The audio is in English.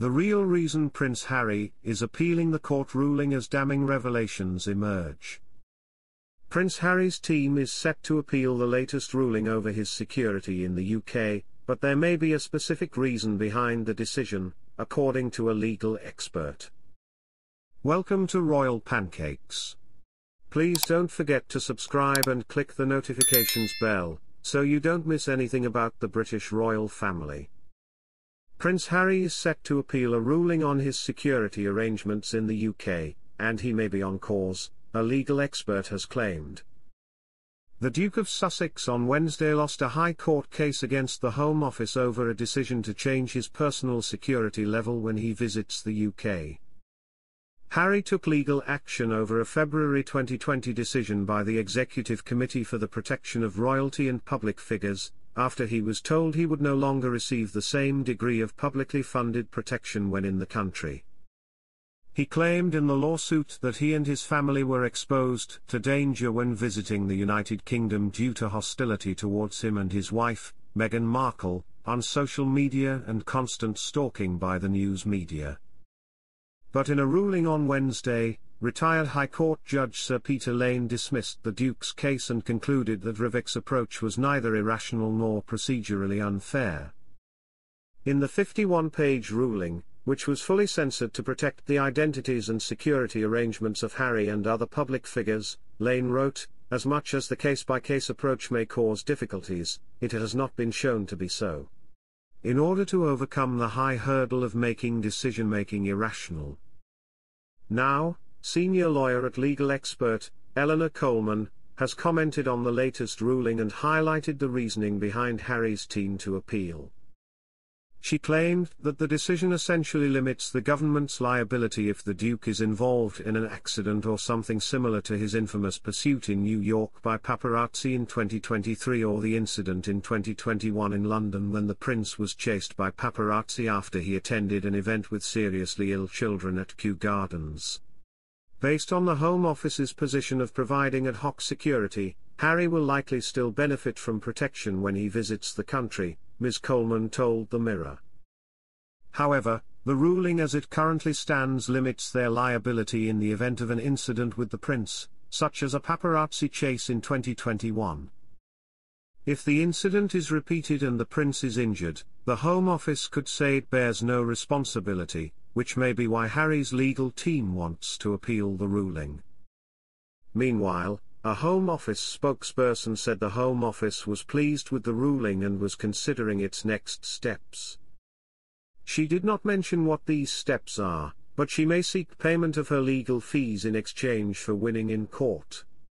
The real reason Prince Harry is appealing the court ruling as damning revelations emerge. Prince Harry's team is set to appeal the latest ruling over his security in the UK, but there may be a specific reason behind the decision, according to a legal expert. Welcome to Royal Pancakes. Please don't forget to subscribe and click the notifications bell, so you don't miss anything about the British royal family. Prince Harry is set to appeal a ruling on his security arrangements in the UK, and he may be on cause, a legal expert has claimed. The Duke of Sussex on Wednesday lost a High Court case against the Home Office over a decision to change his personal security level when he visits the UK. Harry took legal action over a February 2020 decision by the Executive Committee for the Protection of Royalty and Public Figures, after he was told he would no longer receive the same degree of publicly funded protection when in the country. He claimed in the lawsuit that he and his family were exposed to danger when visiting the United Kingdom due to hostility towards him and his wife, Meghan Markle, on social media and constant stalking by the news media. But in a ruling on Wednesday, Retired High Court Judge Sir Peter Lane dismissed the Duke's case and concluded that RAVEC's approach was neither irrational nor procedurally unfair. In the 51-page ruling, which was fully censored to protect the identities and security arrangements of Harry and other public figures, Lane wrote, as much as the case-by-case -case approach may cause difficulties, it has not been shown to be so. In order to overcome the high hurdle of making decision-making irrational. Now, senior lawyer at legal expert, Eleanor Coleman, has commented on the latest ruling and highlighted the reasoning behind Harry's team to appeal. She claimed that the decision essentially limits the government's liability if the Duke is involved in an accident or something similar to his infamous pursuit in New York by paparazzi in 2023 or the incident in 2021 in London when the Prince was chased by paparazzi after he attended an event with seriously ill children at Kew Gardens. Based on the Home Office's position of providing ad hoc security, Harry will likely still benefit from protection when he visits the country, Ms. Coleman told The Mirror. However, the ruling as it currently stands limits their liability in the event of an incident with the prince, such as a paparazzi chase in 2021. If the incident is repeated and the prince is injured, the Home Office could say it bears no responsibility, which may be why Harry's legal team wants to appeal the ruling. Meanwhile, a Home Office spokesperson said the Home Office was pleased with the ruling and was considering its next steps. She did not mention what these steps are, but she may seek payment of her legal fees in exchange for winning in court.